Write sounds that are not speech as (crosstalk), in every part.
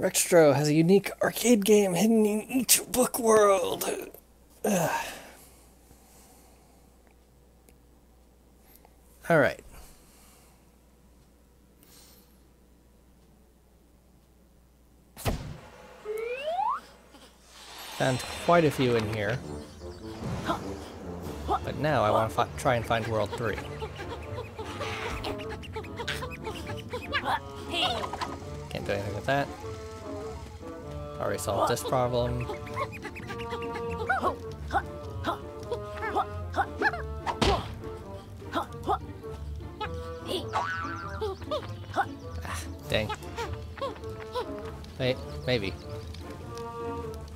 Rextro has a unique arcade game hidden in each book world. Ugh. All right. Found quite a few in here. But now I want to try and find World 3. Can't do anything with that. Already solved this problem. Ah, dang. Wait, maybe.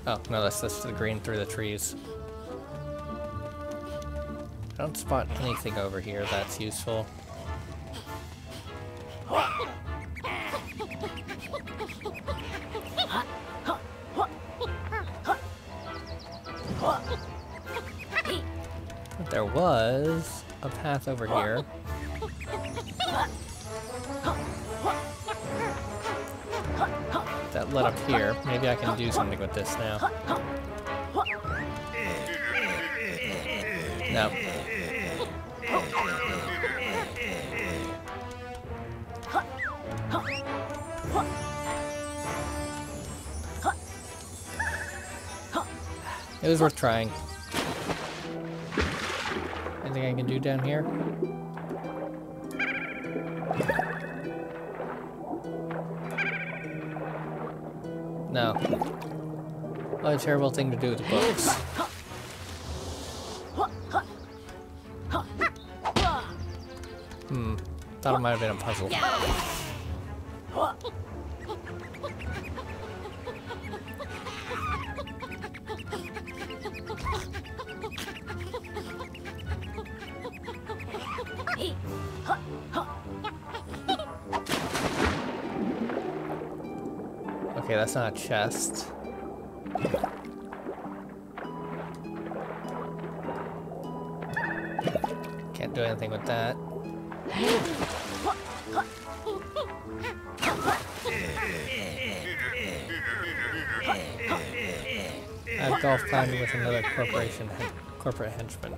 Oh, no, that's just the green through the trees. I don't spot anything over here that's useful. Was a path over here. That led up here. Maybe I can do something with this now. No. It was worth trying. Anything I can do down here? No. What a terrible thing to do with the books. Hmm. Thought it might have been a puzzle. Okay, that's not a chest. Can't do anything with that. I've golf climbing with another corporation corporate henchman.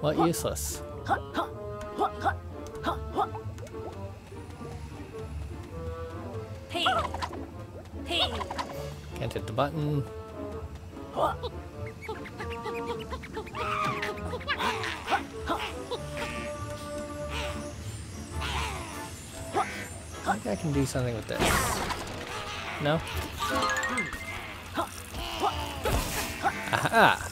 What useless? Button. I think I can do something with this. No? Aha!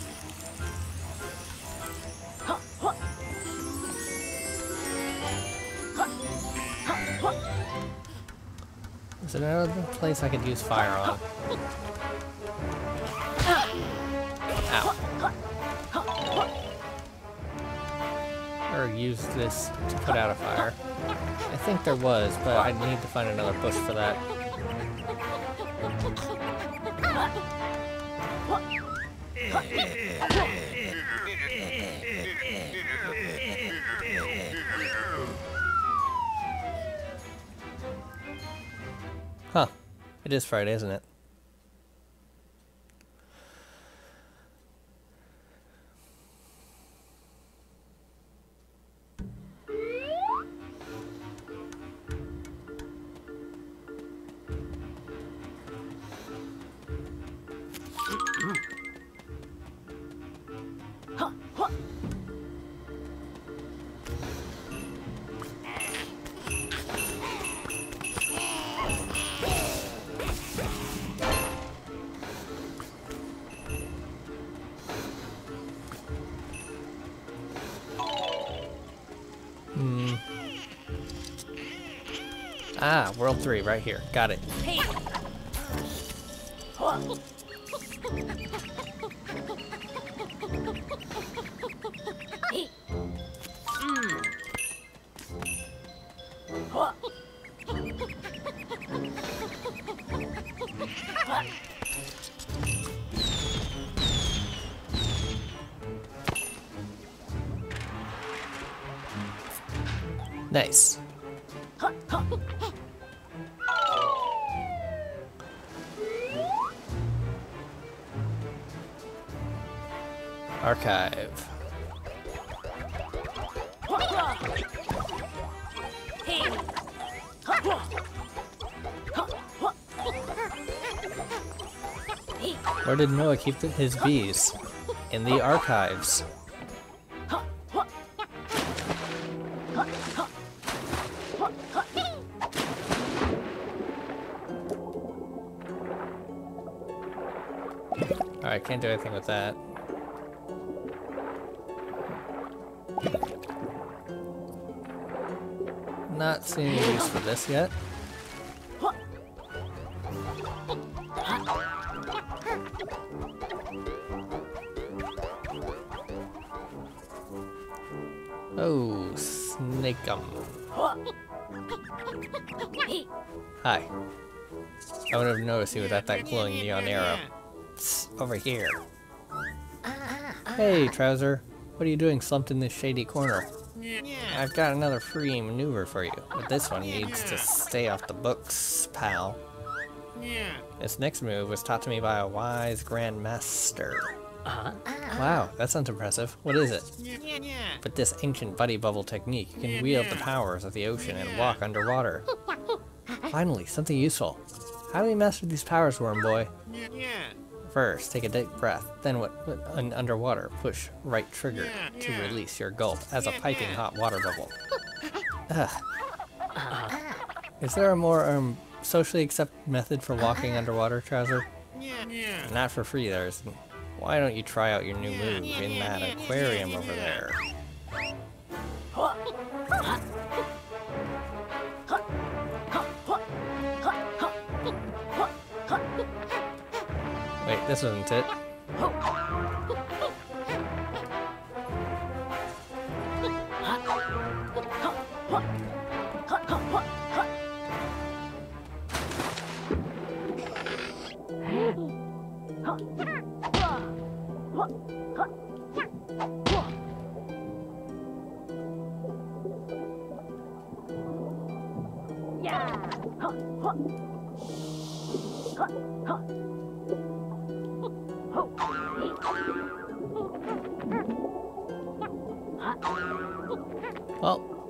Is there another place I could use fire on? Put out a fire. I think there was, but I need to find another bush for that. Huh. It is Friday, isn't it? Ah, World 3, right here. Got it. Nice. Did Noah keep his bees? In the archives. Alright, can't do anything with that. Not seeing any use for this yet. Hi. I would have noticed you without that glowing neon arrow. Psst, over here. Hey, Trowzer. What are you doing slumped in this shady corner? I've got another free maneuver for you, but this one needs to stay off the books, pal. This next move was taught to me by a wise grandmaster. Uh-huh. Wow, that sounds impressive. What is it? With this ancient buddy bubble technique, you can wield the powers of the ocean and walk underwater. Finally, something useful. How do we master these powers, Worm Boy? First, take a deep breath, then what, underwater, push right trigger to release your gulp as a piping hot water bubble. Ugh. Is there a more um, socially accepted method for walking underwater, Trowzer? Not for free, there isn't. Why don't you try out your new move in that aquarium over there? This isn't it. Well,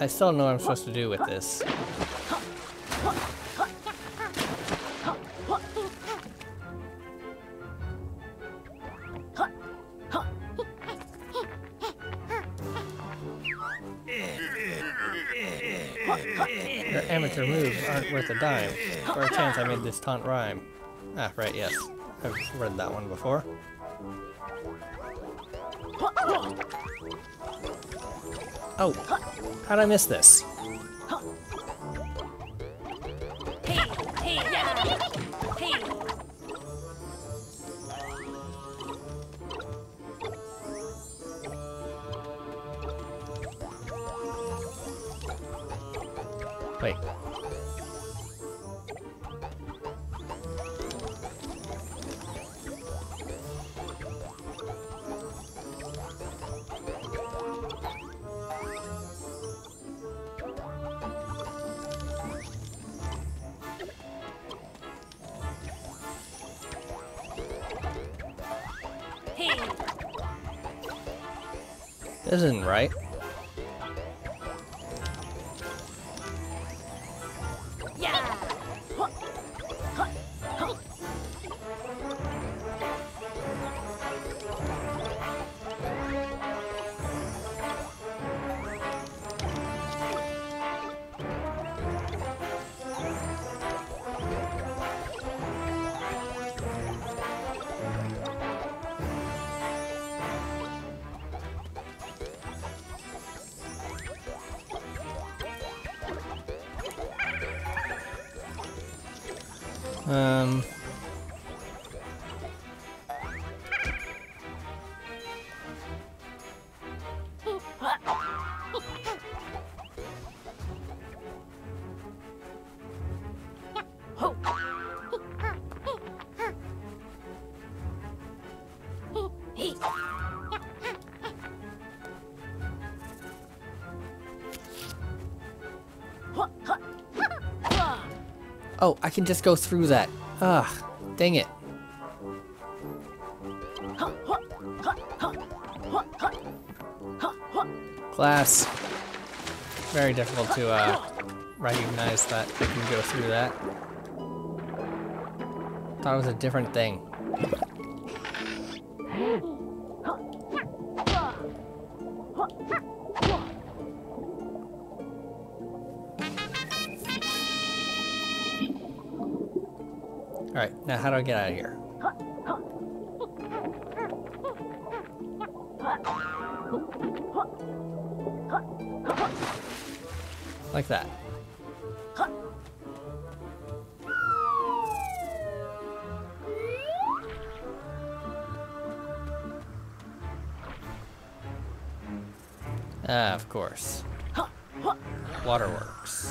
I still know what I'm supposed to do with this. Your amateur moves aren't worth a dime. For a chance I made this taunt rhyme. Ah, right, yes. I've read that one before. Oh, how'd I miss this? Wait. This isn't right. Oh, I can just go through that. Ah, dang it. Glass. Very difficult to uh, recognize that I can go through that. Thought it was a different thing. Alright, now how do I get out of here? Like that. Ah, of course. Waterworks.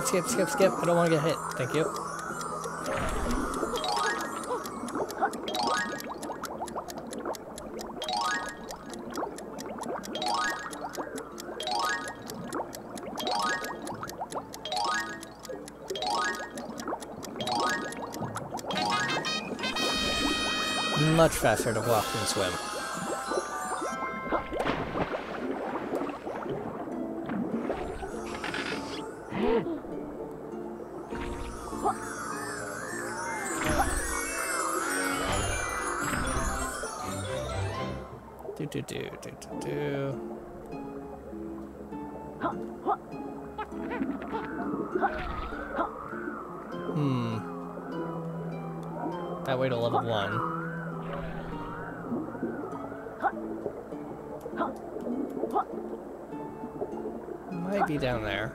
Skip, skip, skip, skip. I don't want to get hit. Thank you. Much faster to walk than swim. Do do do do do. Hmm. That way to level one. Might be down there.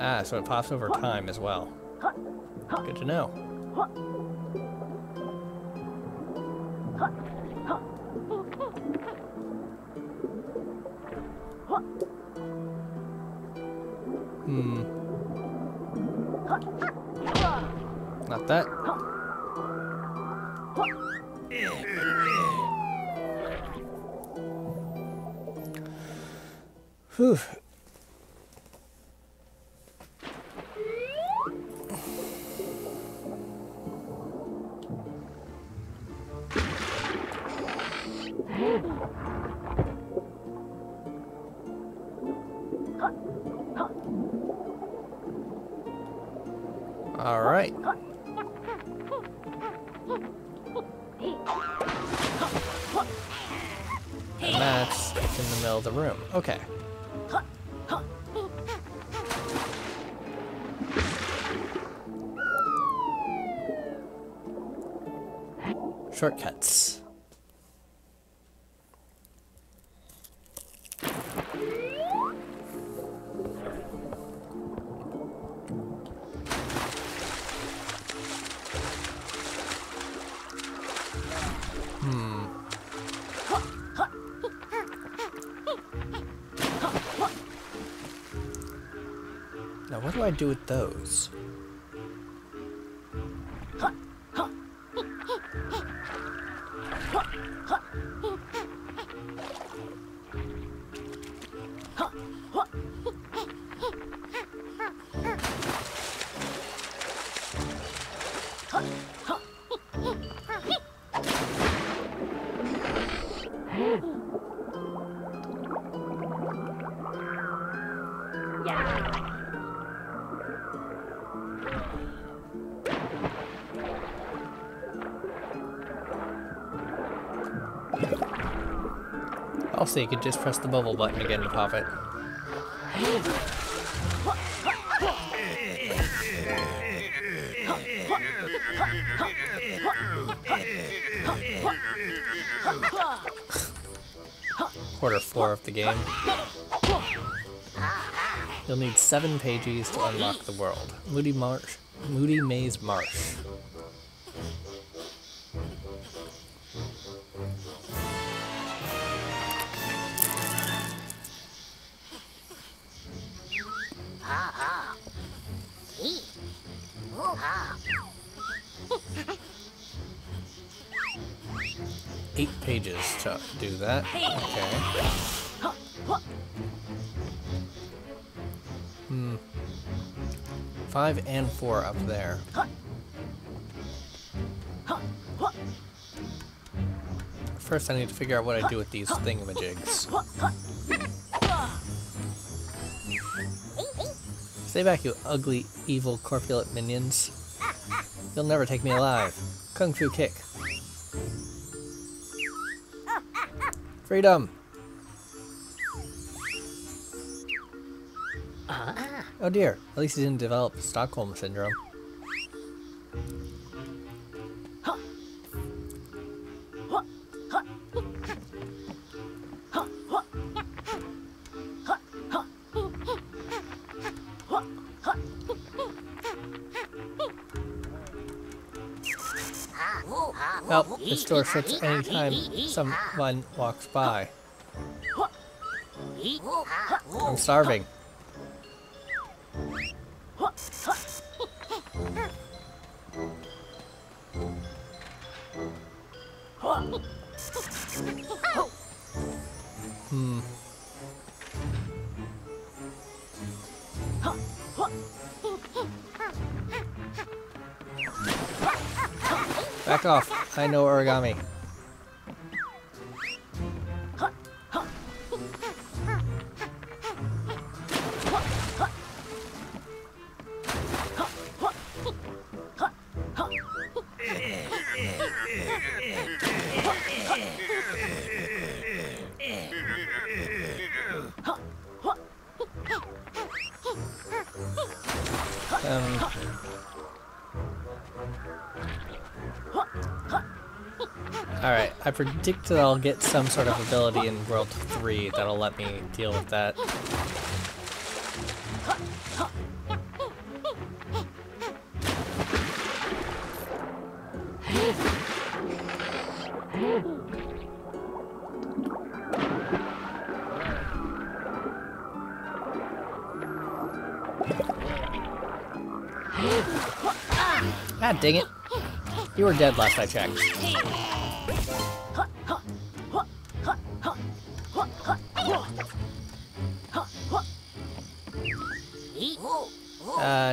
Ah, so it pops over time as well. Good to know. Hmm. Not that. Whew. Do I do with those? Also, you could just press the bubble button again to pop it. Quarter four of the game. You'll need seven pages to unlock the world. Moody Marsh, Moody Maze Marsh. That. Okay. Hmm. Five and four up there. First, I need to figure out what I do with these thingamajigs. Stay back, you ugly, evil, corpulent minions. You'll never take me alive. Kung Fu Kick. Freedom! Ah. Oh dear, at least he didn't develop Stockholm Syndrome. This door shuts anytime someone walks by. I'm starving. I know origami. Predict that I'll get some sort of ability in World 3 that'll let me deal with that. God dang it. You were dead last I checked.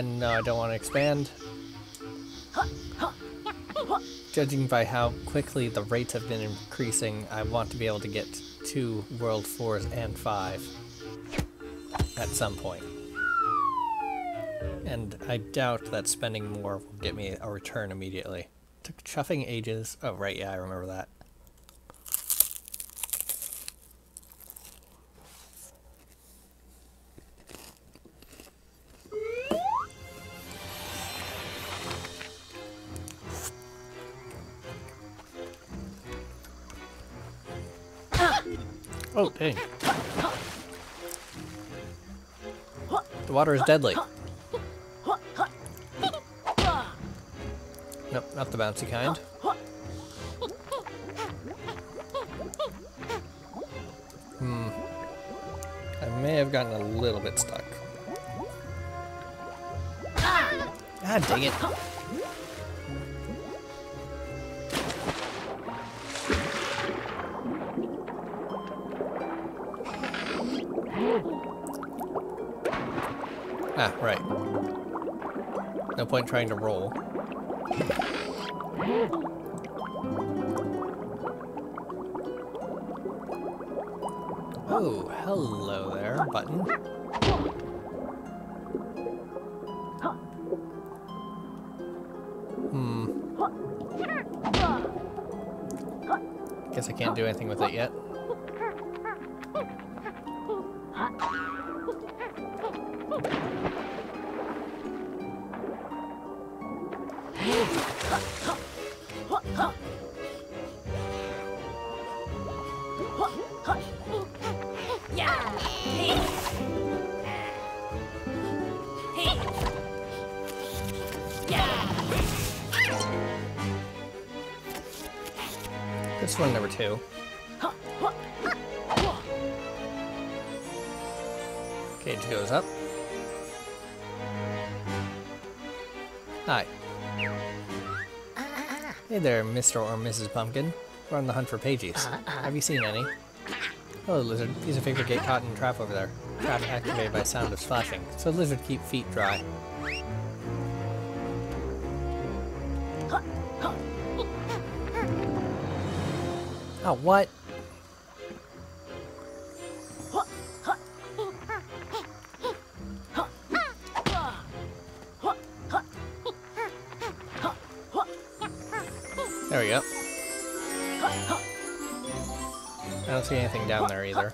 Uh, no, I don't want to expand. Judging by how quickly the rates have been increasing, I want to be able to get to World 4s and 5 at some point. And I doubt that spending more will get me a return immediately. Took chuffing ages. Oh, right, yeah, I remember that. Water is deadly. (laughs) Nope, not the bouncy kind. Hmm. I may have gotten a little bit stuck. Ah, dang it. Point trying to roll. Oh, hello there, button. Hmm. Guess I can't do anything with it yet. This one number two. Cage goes up. Hi. Hey there, Mr. or Mrs. Pumpkin. We're on the hunt for pages. Have you seen any? Hello, Lizard. Piece of paper get caught in a trap over there. Trap activated by sound of splashing. So Lizard keep feet dry. Oh, what? There we go. I don't see anything down there either.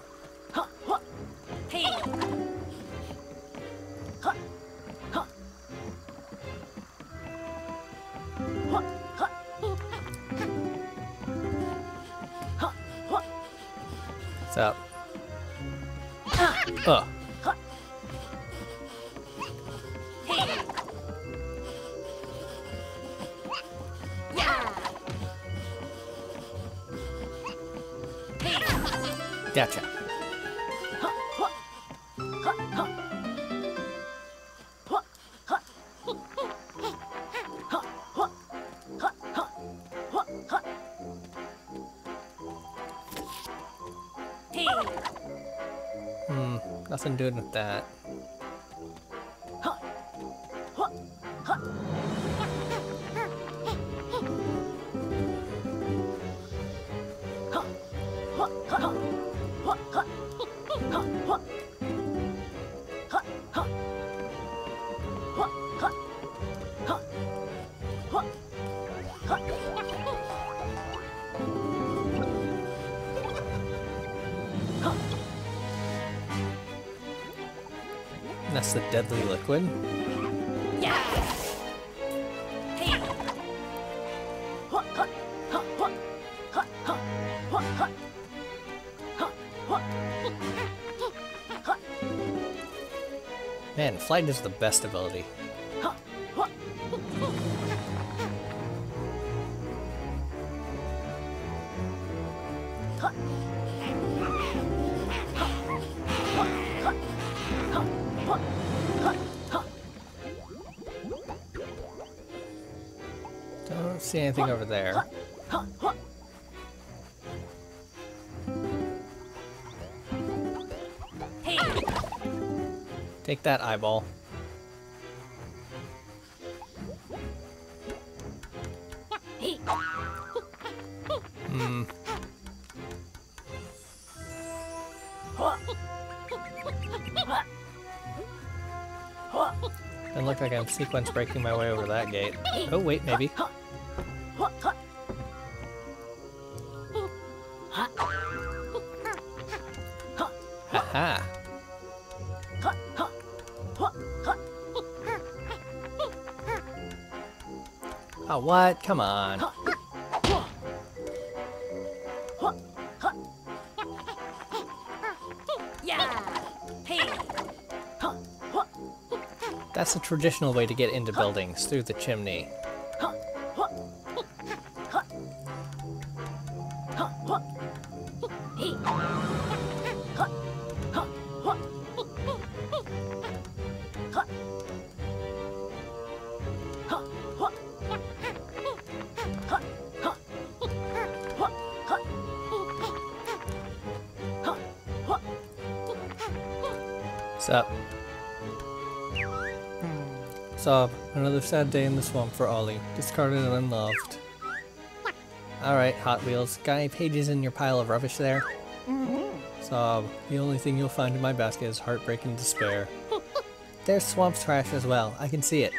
That. That's the deadly liquid. Man, flight is the best ability. Anything over there. Take that eyeball. Hmm. Doesn't look like I'm sequence breaking my way over that gate. Oh wait, maybe. What? Come on. That's the traditional way to get into buildings, through the chimney. What's up? Sob, another sad day in the swamp for Ollie. Discarded and unloved. Alright, Hot Wheels. Got any pages in your pile of rubbish there? Sob, the only thing you'll find in my basket is heartbreak and despair. There's swamp trash as well. I can see it.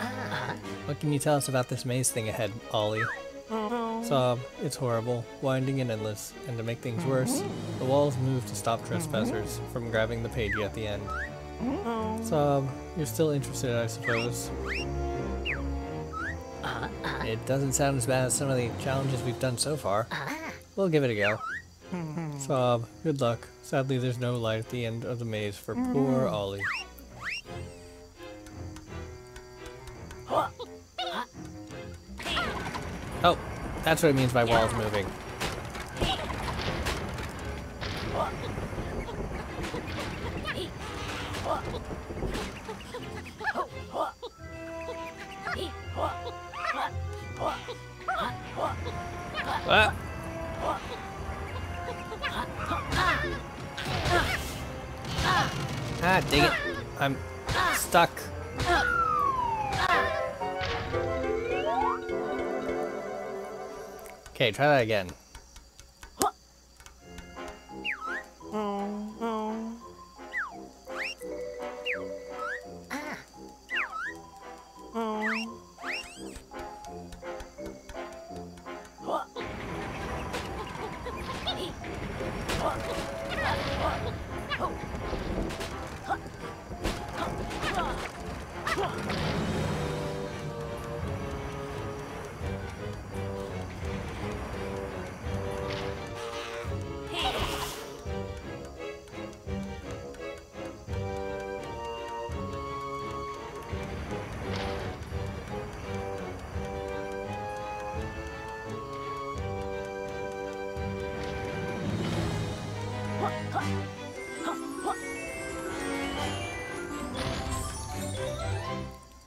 Uh-huh. What can you tell us about this maze thing ahead, Ollie? Sob, uh, it's horrible, winding and endless, and to make things mm-hmm. worse, the walls move to stop trespassers mm-hmm. from grabbing the page at the end. Mm-hmm. Sob, um, you're still interested, I suppose. Uh-uh. It doesn't sound as bad as some of the challenges we've done so far. Uh-uh. We'll give it a go. Sob, um, good luck. Sadly, there's no light at the end of the maze for poor Ollie. That's what it means by walls moving. Ah! Ah, dang it. I'm stuck. Okay, try that again.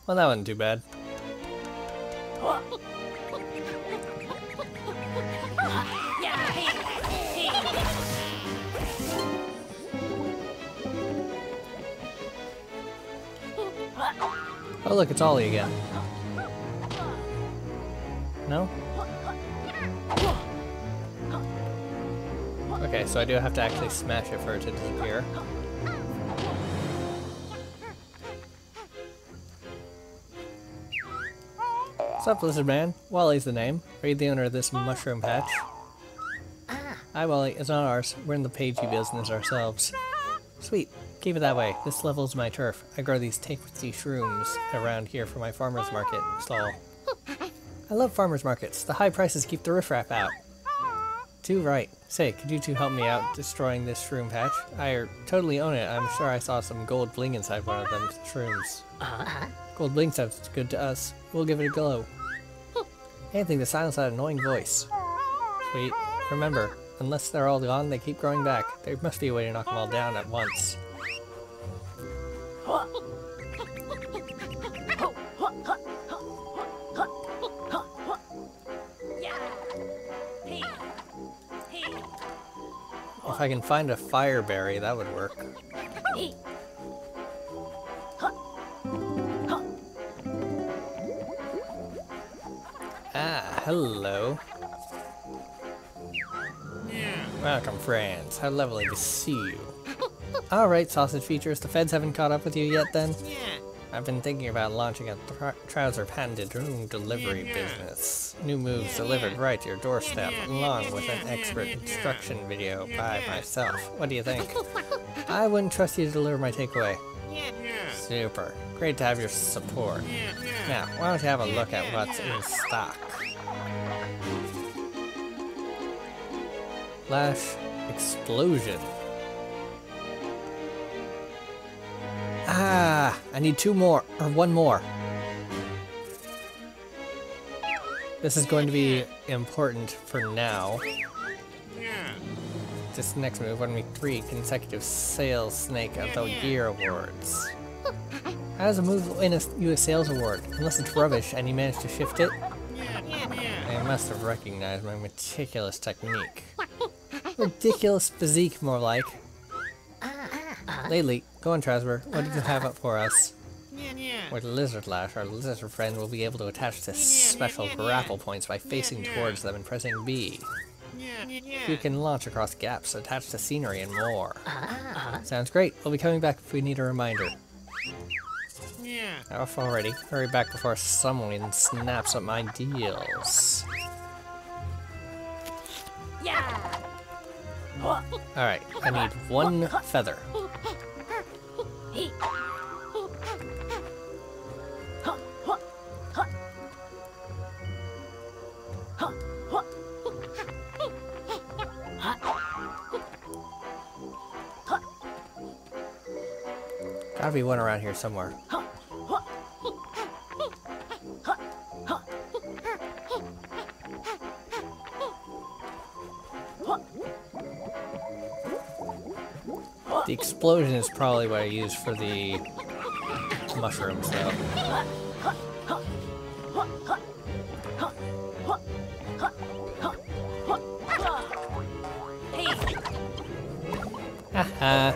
Well, that wasn't too bad. Oh look, it's Ollie again. No? Okay, so I do have to actually smash it for it to disappear. What's up, Lizard Man? Wally's the name. Are you the owner of this mushroom patch? Hi, Wally. It's not ours. We're in the pagey business ourselves. Sweet. Keep it that way. This level's my turf. I grow these tasty shrooms around here for my farmer's market stall. I love farmer's markets. The high prices keep the riffraff out. Too right. Say, could you two help me out destroying this shroom patch? I totally own it. I'm sure I saw some gold bling inside one of them shrooms. Uh-huh. Gold bling sounds good to us. We'll give it a glow. Anything to silence that annoying voice. Sweet. Remember, unless they're all gone, they keep growing back. There must be a way to knock them all down at once. If I can find a fire berry, that would work. Hello. Welcome, friends. How lovely to see you. Alright, sausage features, the feds haven't caught up with you yet then? I've been thinking about launching a tr Trowzer patented room delivery business. New moves delivered right to your doorstep, along with an expert instruction video by myself. What do you think? I wouldn't trust you to deliver my takeaway. Super. Great to have your support. Now, why don't you have a look at what's in stock? Flash Explosion. Ah, I need two more, or one more. This is going to be important for now. This next move won me three consecutive Sales Snake of the Year awards. How does a move win a, a sales award? Unless it's rubbish and you manage to shift it? They must have recognized my meticulous technique. Ridiculous physique, more like. Uh-uh. Lately, go on, Trowzer. What do you have up for us? With Lizard Lash, our lizard friend will be able to attach to special grapple points by facing towards them and pressing B. You can launch across gaps, attach to scenery, and more. Uh-uh. Sounds great. We'll be coming back if we need a reminder. Off already. Hurry back before someone snaps up my deals. Alright, I need one feather. Gotta be one around here somewhere. The explosion is probably what I use for the mushrooms, though. Haha.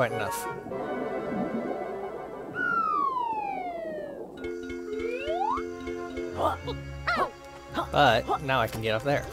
Quite enough. (laughs) But now I can get up there.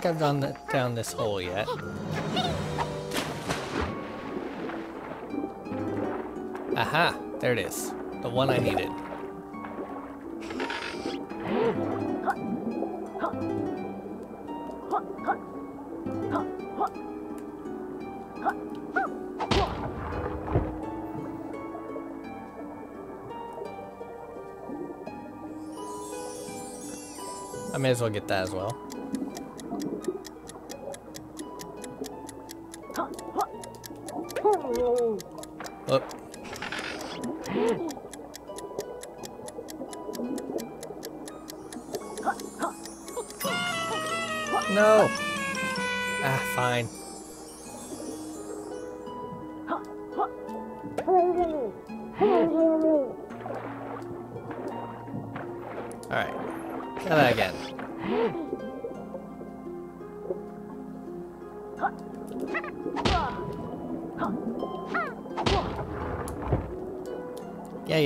Think I've gone down this hole yet. Aha! There it is. The one I needed. I may as well get that as well.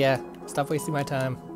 Yeah. Stop wasting my time.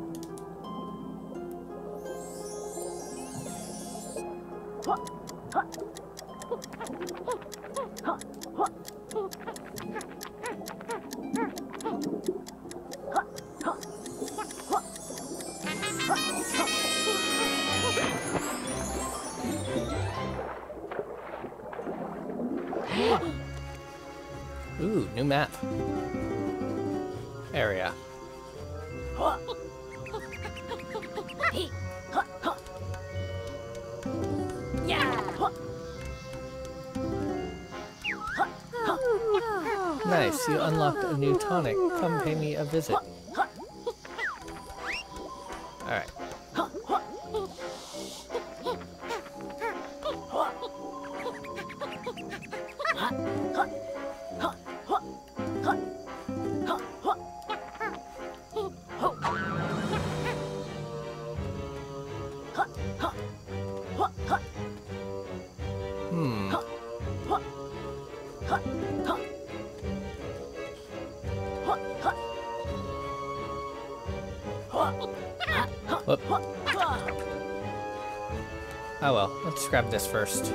Oh well, let's grab this first.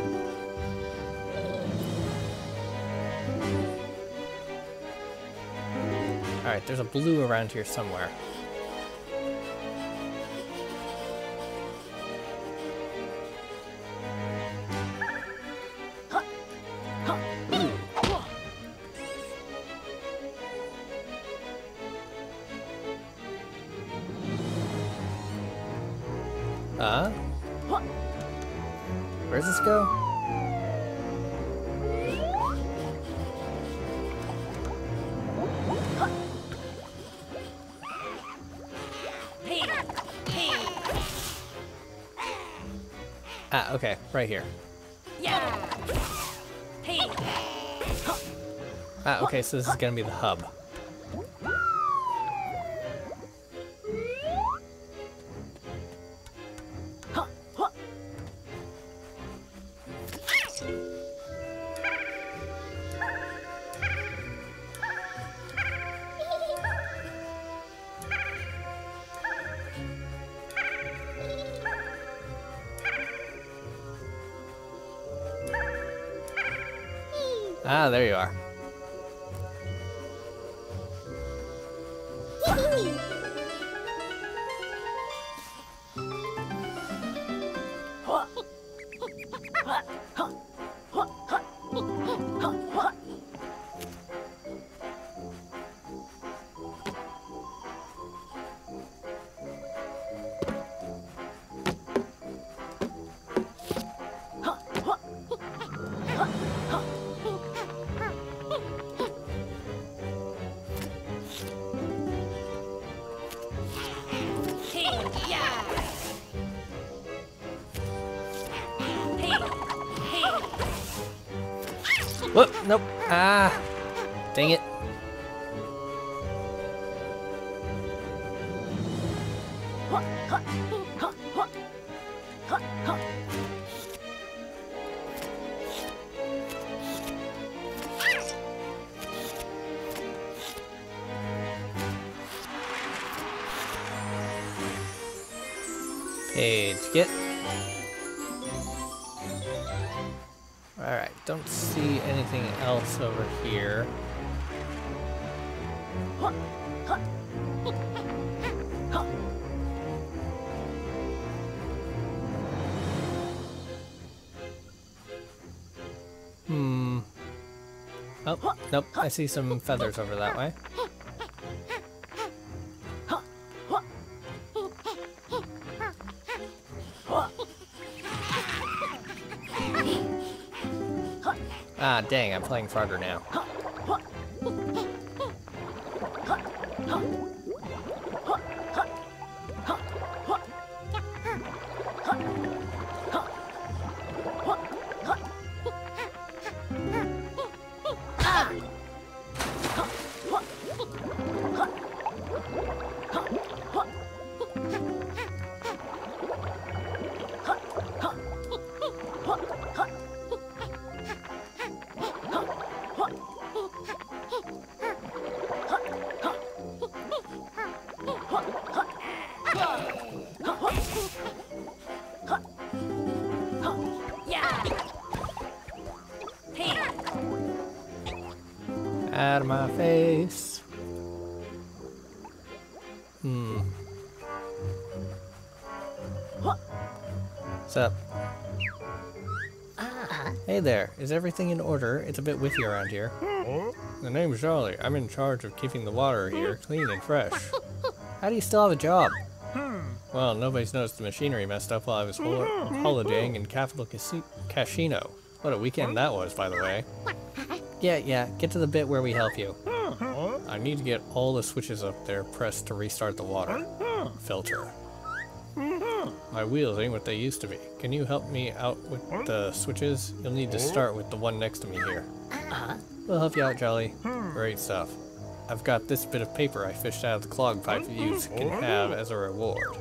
Alright, there's a blue around here somewhere. Right here. Ah, okay, so this is gonna be the hub. Whoop, nope. Ah, dang it. Else over here. Hmm. Oh, nope, I see some feathers over that way. Dang, I'm playing farther now. There, is everything in order? It's a bit whiffy around here. The name's Charlie. I'm in charge of keeping the water here clean and fresh. How do you still have a job? Well, nobody's noticed the machinery messed up while I was hol holidaying in Capital Cashino. What a weekend that was, by the way. Yeah, yeah, get to the bit where we help you. I need to get all the switches up there pressed to restart the water filter. My wheels ain't what they used to be. Can you help me out with the switches? You'll need to start with the one next to me here. We'll help you out, Jolly. Great stuff. I've got this bit of paper I fished out of the clog pipe you can have as a reward.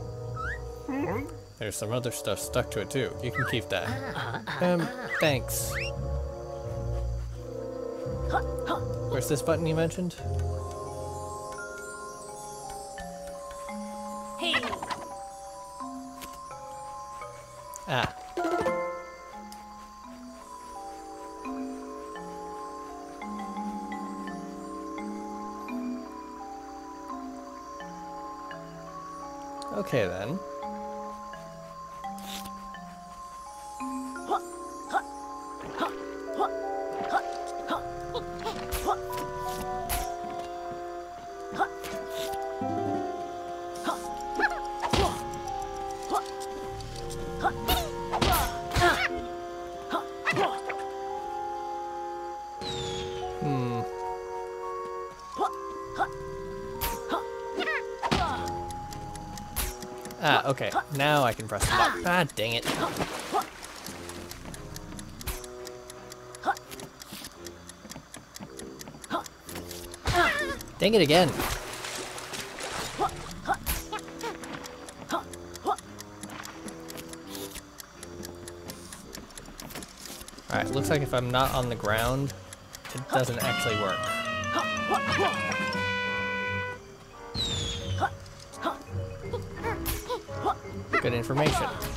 There's some other stuff stuck to it too. You can keep that. Um, thanks. Where's this button you mentioned? Ah. Okay then. Now I can press the button. Ah, dang it. Dang it again. Alright, looks like if I'm not on the ground, it doesn't actually work. Good information.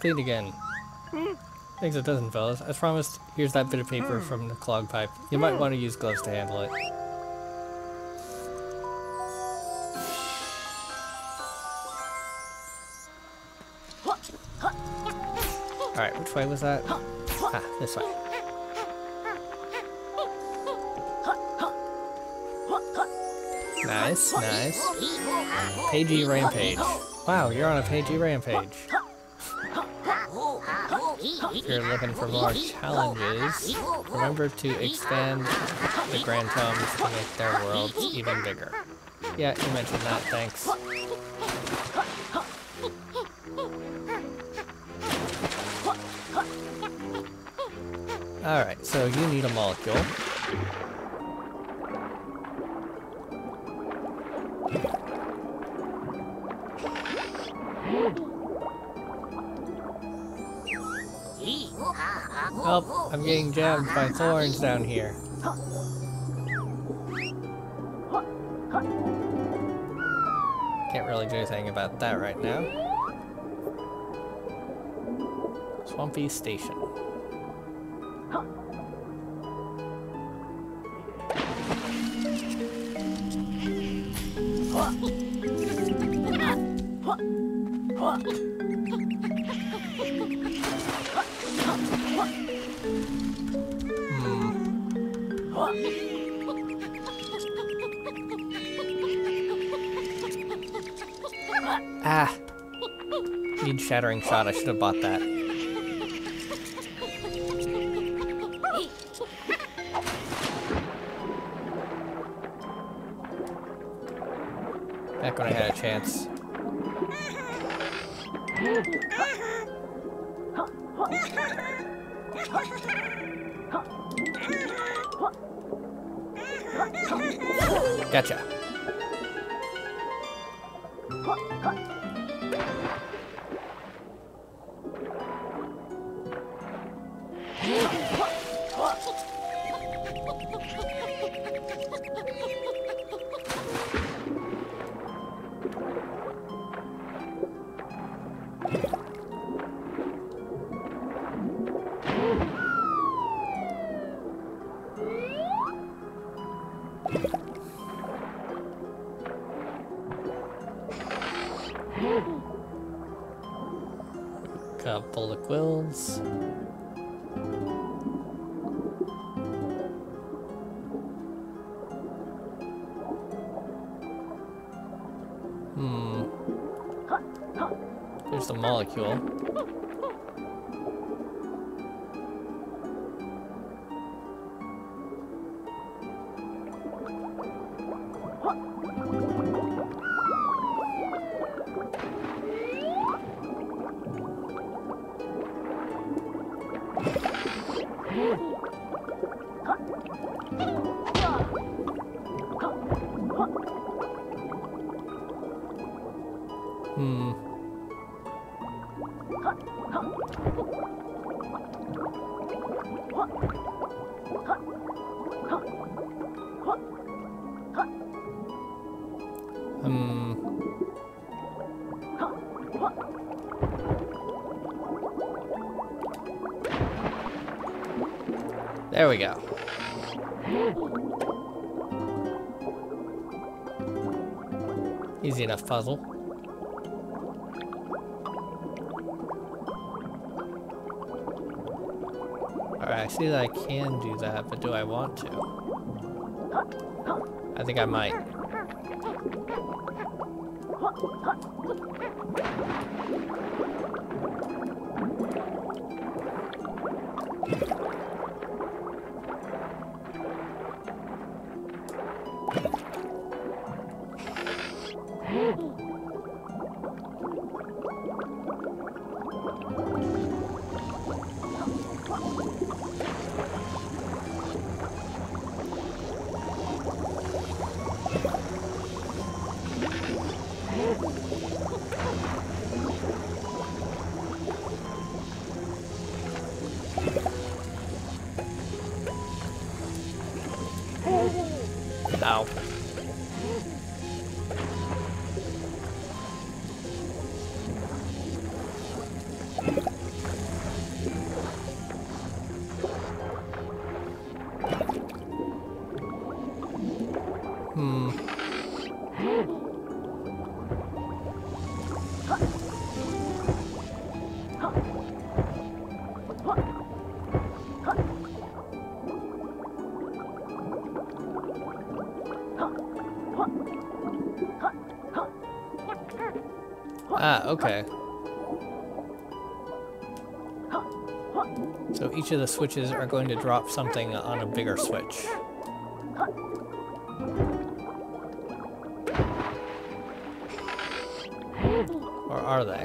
Clean again. Thanks a dozen, fellas. As promised, here's that bit of paper from the clog pipe. You might want to use gloves to handle it. Alright, which way was that? Ah, this way. Nice, nice. Pagey Rampage. Wow, you're on a Pagey Rampage. If you're looking for more challenges, remember to expand the Grand Tomes to make their worlds even bigger. Yeah, you mentioned that, thanks. Alright, so you need a molecule. Oh, I'm getting jabbed by thorns down here. Can't really do anything about that right now. Swampy Station. Need Shattering Shot, I should have bought that. Easy enough puzzle. Alright, I see that I can do that, but do I want to? I think I might. Hmm. Ah, okay. So each of the switches are going to drop something on a bigger switch. Are they?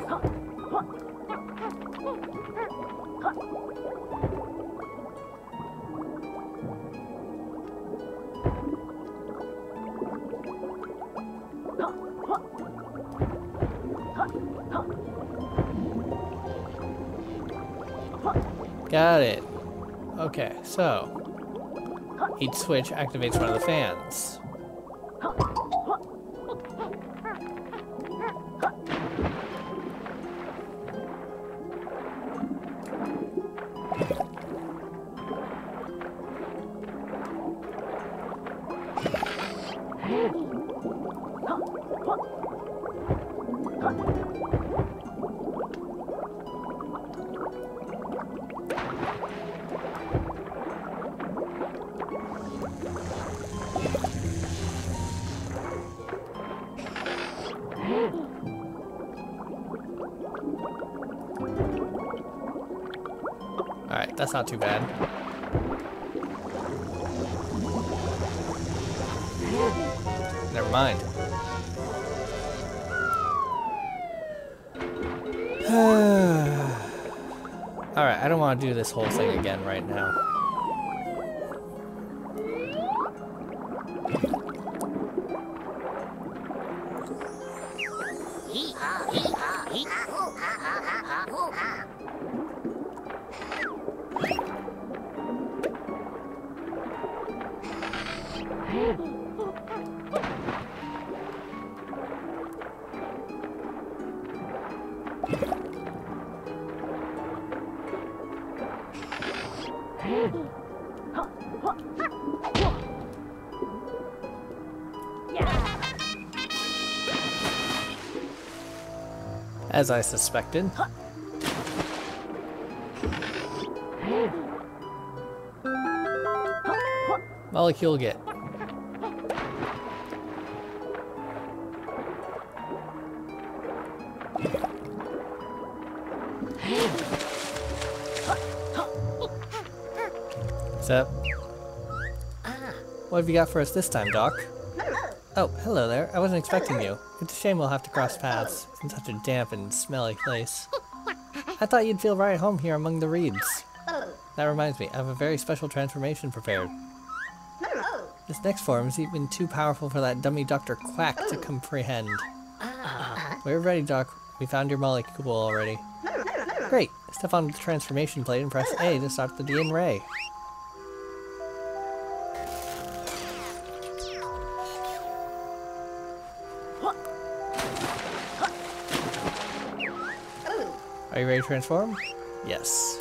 Got it. Okay, so each switch activates one of the fans. Not too bad. As I suspected. Molecule get. What's up? Ah. What have you got for us this time, Doc? Oh, hello there. I wasn't expecting you. It's a shame we'll have to cross paths in such a damp and smelly place. I thought you'd feel right at home here among the reeds. That reminds me, I have a very special transformation prepared. This next form is even too powerful for that dummy Dr. Quack to comprehend. We're ready, Doc. We found your molecule already. Great! Step on the transformation plate and press A to start the DN ray. Ready to transform? Yes.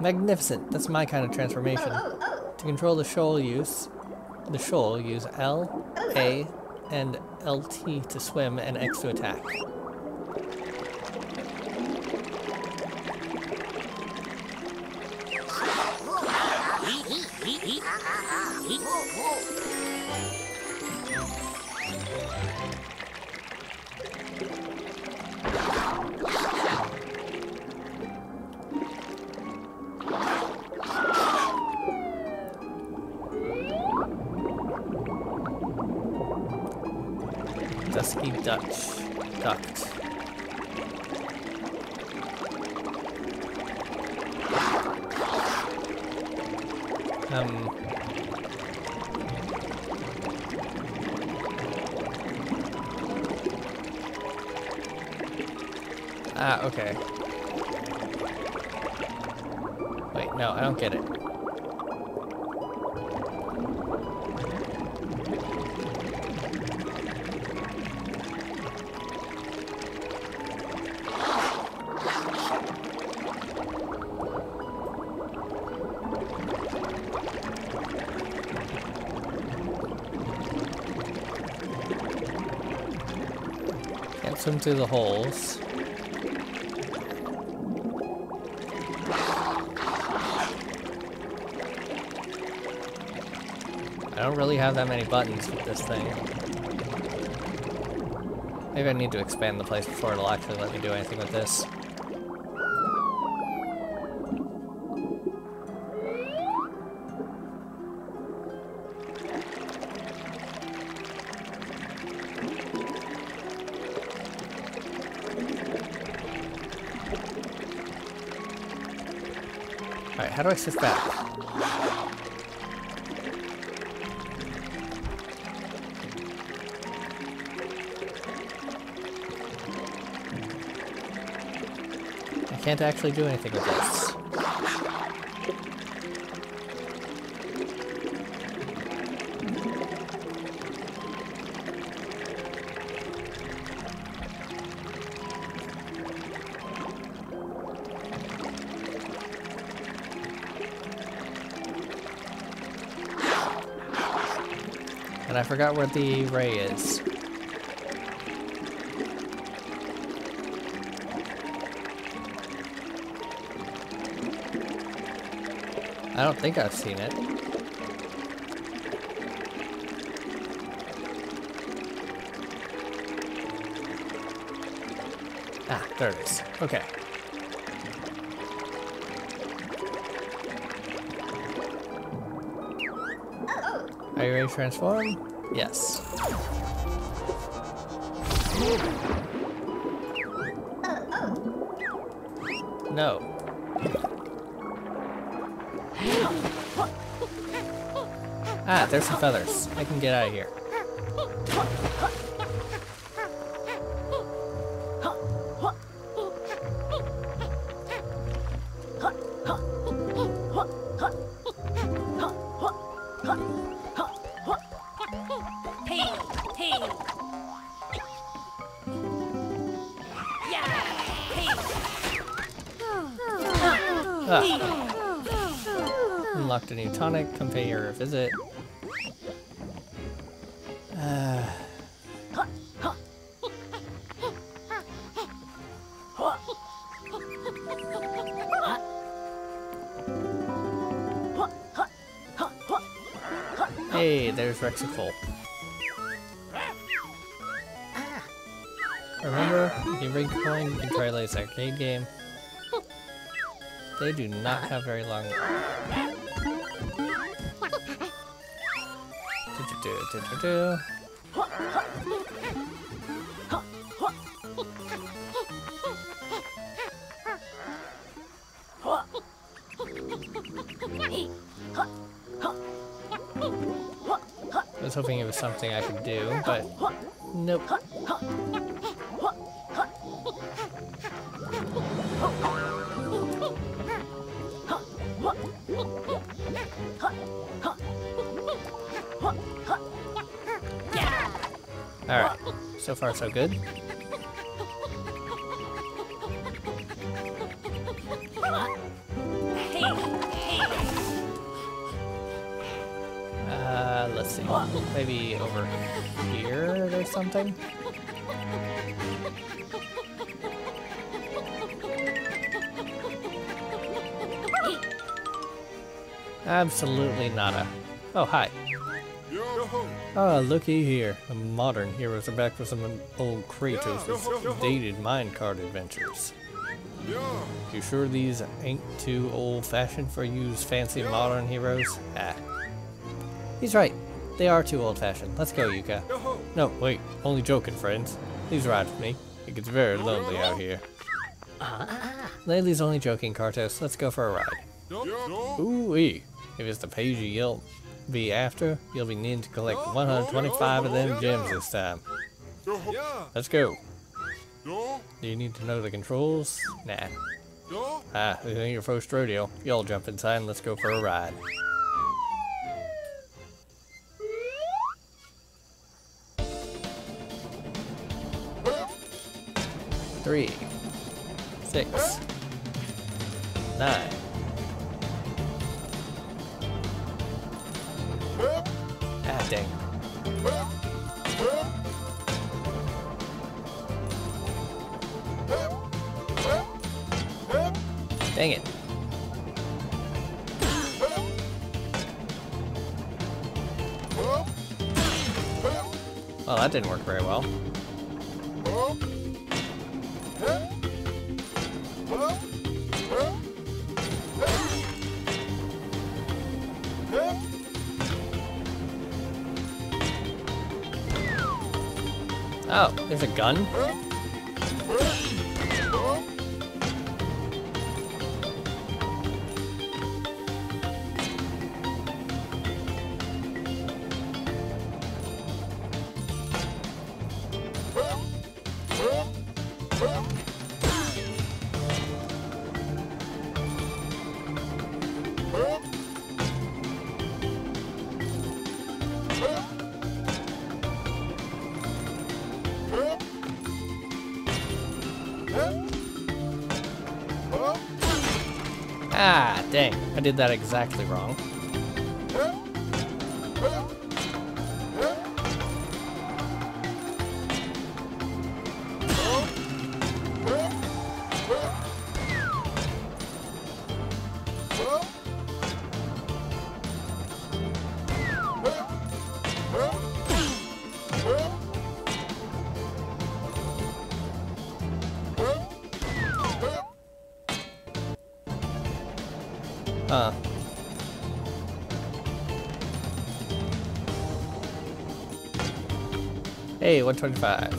Magnificent! That's my kind of transformation. To control the shoal use, the shoal use L, A, and LT to swim and X to attack. Dusky Dutch. Duct. Um. Ah, okay. Wait, no, I don't get it. Can't through the holes. I don't really have that many buttons with this thing. Maybe I need to expand the place before it'll actually let me do anything with this. Do I shift back? I can't actually do anything with this. And I forgot where the ray is. I don't think I've seen it. Ah, there it is. Okay. Are you ready to transform? Yes. No. Ah, there's some feathers. I can get out of here. is it? Hey, there's Rexicle. Remember, you can bring coin, and can try Laser Arcade game. They do not have very long Do, do, do, do. I was hoping it was something I could do, but nope. So far so good. Uh, let's see. Maybe over here there's something? Absolutely nada. Oh, hi. Ah, looky here. The modern heroes are back with some old Kratos' dated minecart adventures. You sure these ain't too old-fashioned for you's fancy modern heroes? Ah. He's right. They are too old-fashioned. Let's go, Yooka. No, wait. Only joking, friends. Please ride with me. It gets very lonely out here. Laylee's only joking, Kartos. Let's go for a ride. Ooh-wee. If it's the page you'll be after, you'll be needing to collect 125 of them gems this time. Let's go. Do you need to know the controls? Nah. Ah, this ain't your first rodeo. Y'all jump inside and let's go for a ride. Three, six, nine. Ah, dang. Dang it. Well, that didn't work very well. Oh, there's a gun? Did that exactly wrong. 125.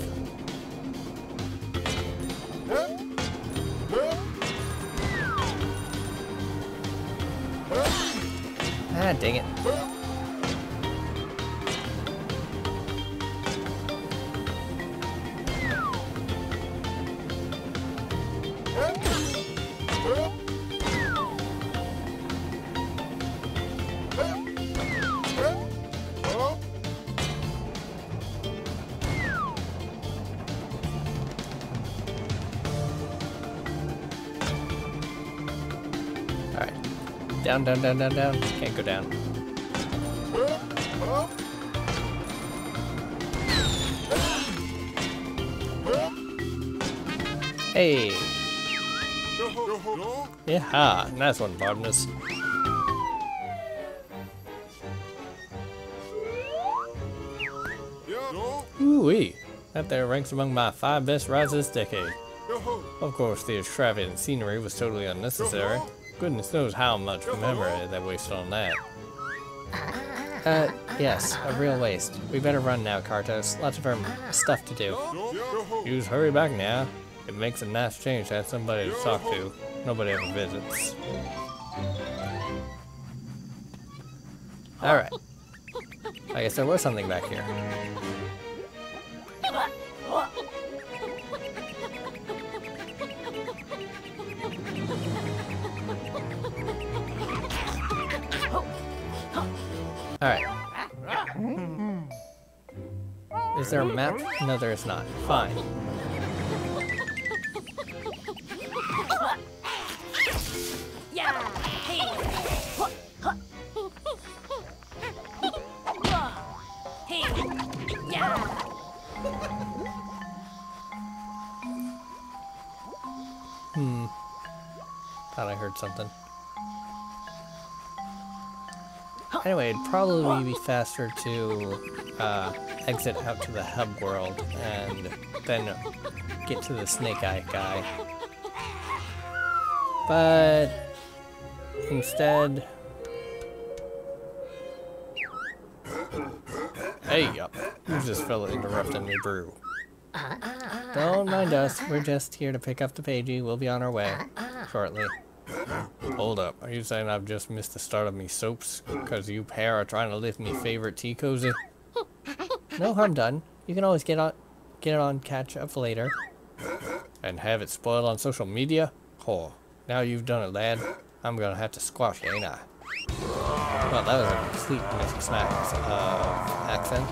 Down, down, down, down, down. Can't go down. Hey! Yeah, nice one, Barnabas. Ooh-wee. That there ranks among my five best rides this decade. Of course, the extravagant scenery was totally unnecessary. Goodness knows how much memory they wasted on that. Uh, yes, a real waste. We better run now, Kartos. Lots of our stuff to do. You just hurry back now. It makes a nice change to have somebody to talk to. Nobody ever visits. Alright. I guess there was something back here. Alright. Is there a map? No, there is not. Fine. Hey. Thought I heard something. Anyway, it'd probably be faster to uh, exit out to the hub world and then get to the Snake Eye guy. But instead... Hey, up. Who's this fella interrupting me brew? Don't mind us. We're just here to pick up the pagey. We'll be on our way shortly. Hold up. Are you saying I've just missed the start of me soaps? Because you pair are trying to lift me favorite tea cozy? No harm done. You can always get on get it on catch up later. And have it spoiled on social media? Oh, now you've done it, lad. I'm gonna have to squash you, ain't I? Well, that was a complete mismatch of accent.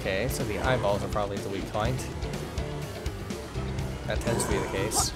Okay, so the eyeballs are probably the weak point. That tends to be the case.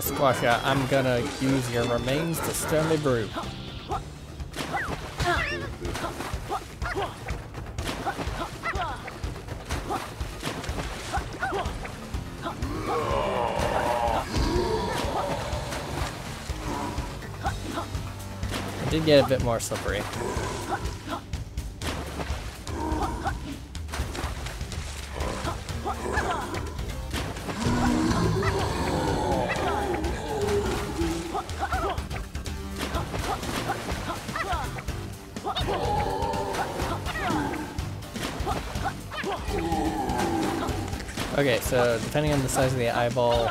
Squash ya, I'm gonna use your remains to stir me brew. I did get a bit more slippery. So depending on the size of the eyeball,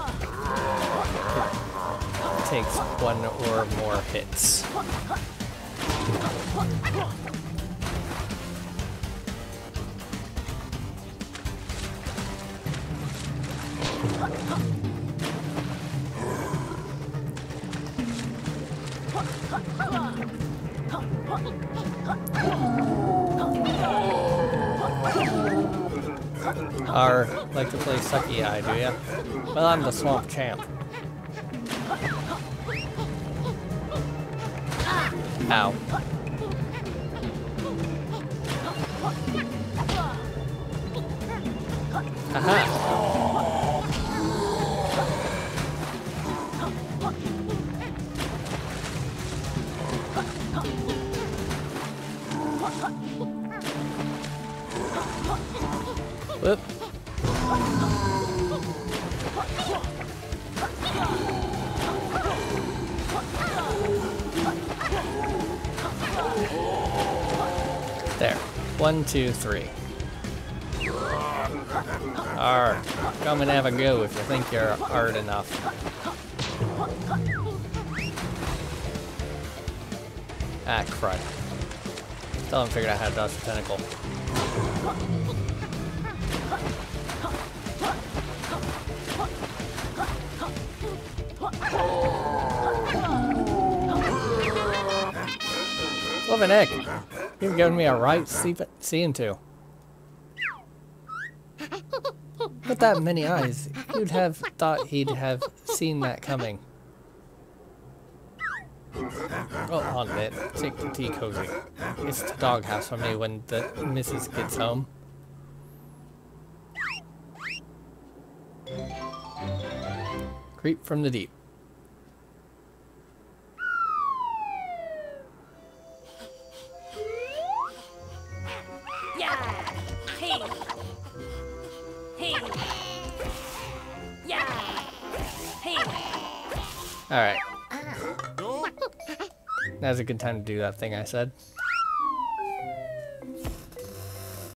it takes one or more hits. Are like to play sucky eye, do ya? Well, I'm the swamp champ. Ow. There. One, two, three. Arr. Come and have a go if you think you're hard enough. Ah, crud. Still haven't figured out how to dodge the tentacle. Flippin' heck! You've given me a right see- seeing to. With that many eyes, you'd have thought he'd have seen that coming. Oh, on it. Take the tea cozy. It's the doghouse for me when the missus gets home. Creep from the deep. Alright. Now's a good time to do that thing I said.